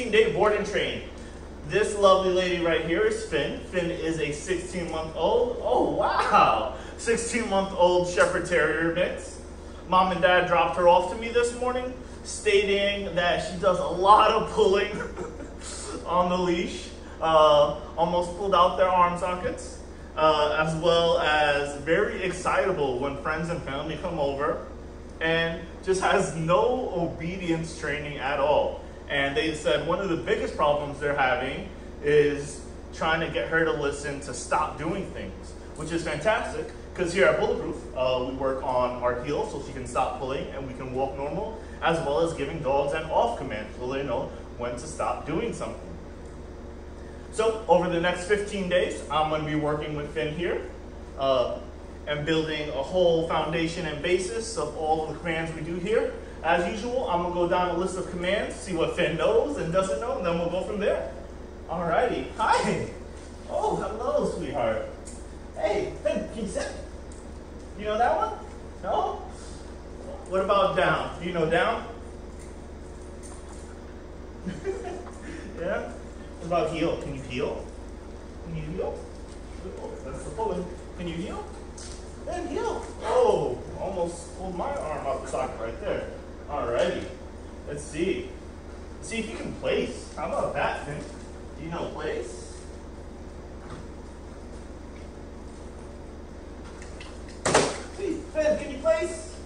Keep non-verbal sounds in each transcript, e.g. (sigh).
15 day board and train. This lovely lady right here is Finn. Finn is a 16 month old. Oh, wow. 16 month old Shepherd Terrier mix. Mom and dad dropped her off to me this morning, stating that she does a lot of pulling (laughs) on the leash. Uh, almost pulled out their arm sockets, uh, as well as very excitable when friends and family come over, and just has no obedience training at all. And they said one of the biggest problems they're having is trying to get her to listen to stop doing things, which is fantastic because here at Bulletproof, uh, we work on our heel so she can stop pulling and we can walk normal, as well as giving dogs an off command so they know when to stop doing something. So over the next 15 days, I'm going to be working with Finn here uh, and building a whole foundation and basis of all the commands we do here. As usual, I'm gonna go down a list of commands, see what Finn knows and doesn't know, and then we'll go from there. Alrighty, hi. Oh, hello, sweetheart. Hey, Finn, can you sit? You know that one? No? What about down? Do you know down? (laughs) yeah? What about heel? Can you heel? Can you heel? Oh, that's the pulling. Can you heel? Then heel. Oh, almost pulled my arm out the socket right there. Alrighty. Let's see. Let's see if you can place. How about that, Finn? Do you know place? See, Finn, can you place?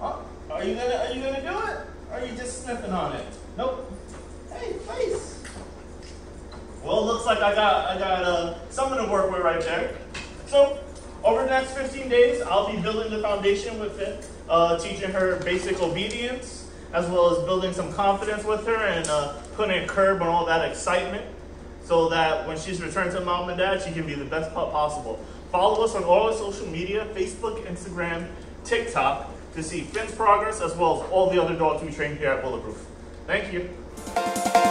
Oh, are you gonna are you gonna do it? Or are you just sniffing on it? Nope. Hey, place. Well, looks like I got I got uh, something to work with right there. So over the next 15 days, I'll be building the foundation with it, uh, teaching her basic obedience, as well as building some confidence with her and uh, putting a curb on all that excitement so that when she's returned to mom and dad, she can be the best pup possible. Follow us on all our social media, Facebook, Instagram, TikTok, to see Finn's progress as well as all the other dogs we train here at Bulletproof. Thank you.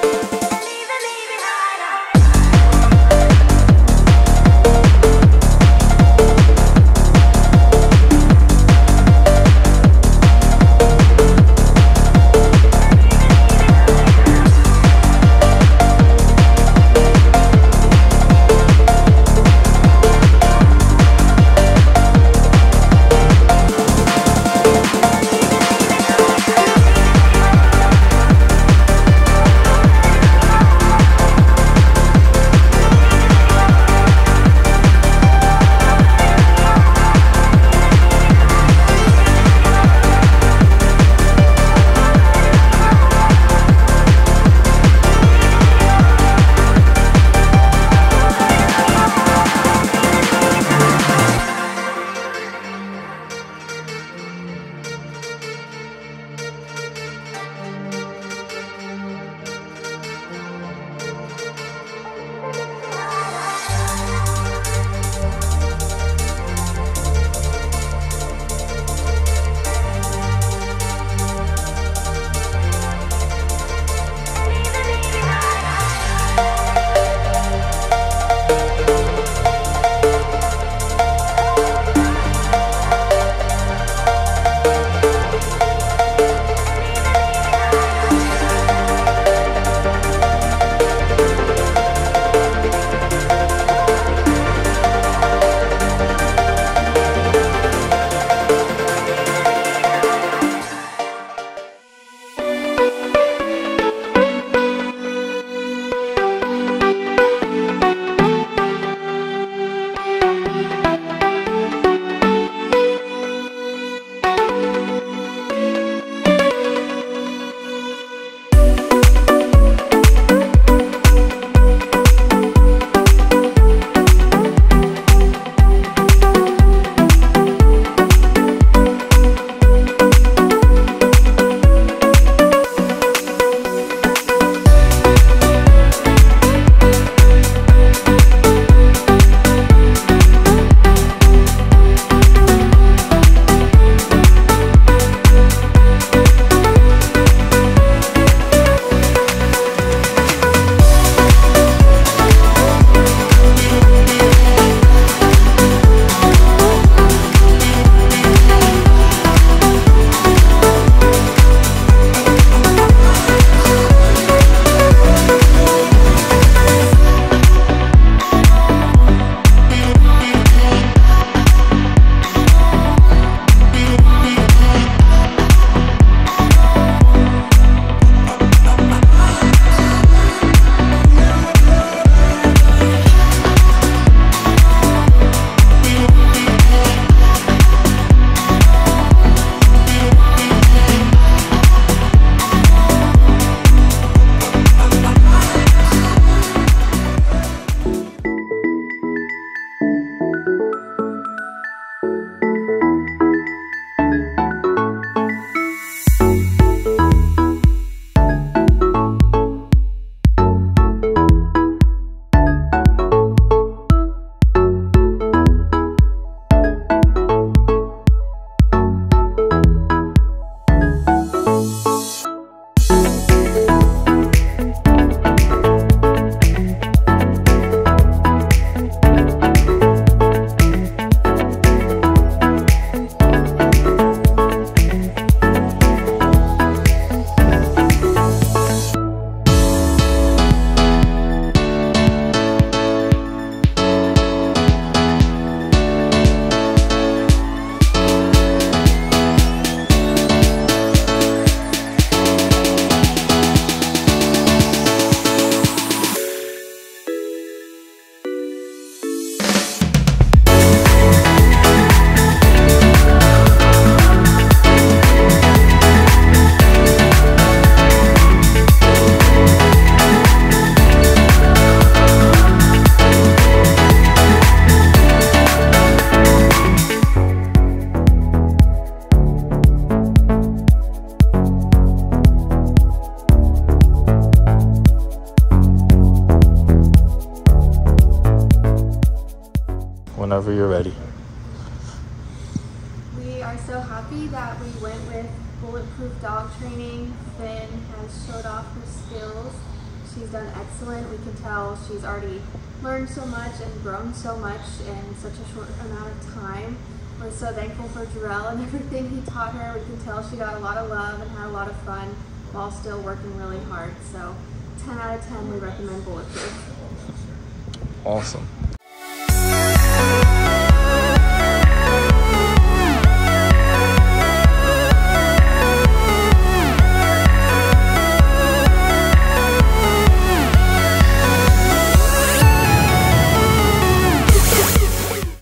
Whenever you're ready. We are so happy that we went with bulletproof dog training. Finn has showed off her skills. She's done excellent. We can tell she's already learned so much and grown so much in such a short amount of time. We're so thankful for Jarrell and (laughs) everything he taught her. We can tell she got a lot of love and had a lot of fun while still working really hard. So 10 out of 10, we recommend Bulletproof. Awesome.